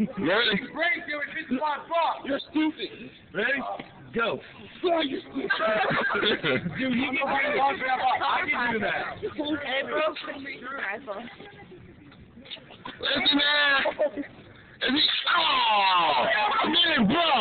Ready? Break. This my. You're stupid. Ready? Go. You stupid. Dude, you can bring that. I can do that. Hey, bro. iPhone. Listen, man. Is he? Oh, man, bro.